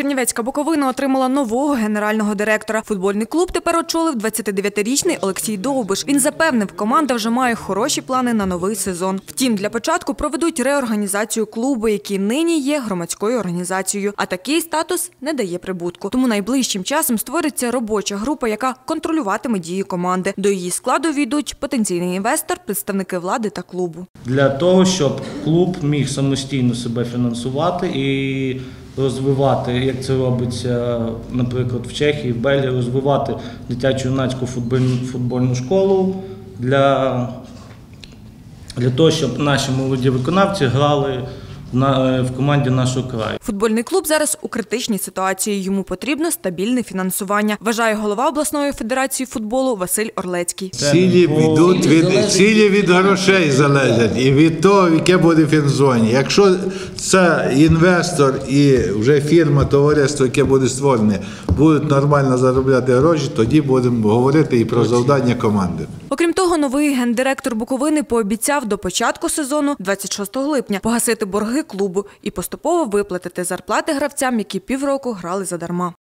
Чернівецька Буковина отримала нового генерального директора. Футбольний клуб тепер очолив 29-річний Олексій Довбиш. Він запевнив, команда вже має хороші плани на новий сезон. Втім, для початку проведуть реорганізацію клубу, який нині є громадською організацією. А такий статус не дає прибутку. Тому найближчим часом створиться робоча група, яка контролюватиме дії команди. До її складу війдуть потенційний інвестор, представники влади та клубу. для того, щоб клуб міг самостійно себе фінансувати і розвивати, як це робиться, наприклад, в Чехії, в Бельгії, розвивати дитячу юнацьку футбольну, футбольну школу для, для того, щоб наші молоді виконавці грали на, в команді нашого краю. Футбольний клуб зараз у критичній ситуації. Йому потрібно стабільне фінансування, вважає голова обласної федерації футболу Василь Орлецький. Цілі йдуть від цілі від грошей залежать і від того, яке буде фінансування. Якщо це інвестор і вже фірма, товариство, яке буде створене, будуть нормально заробляти гроші, тоді будемо говорити і про завдання команди. Окрім того, новий гендиректор Буковини пообіцяв до початку сезону, 26 липня, погасити клубу і поступово виплатити зарплати гравцям, які півроку грали задарма.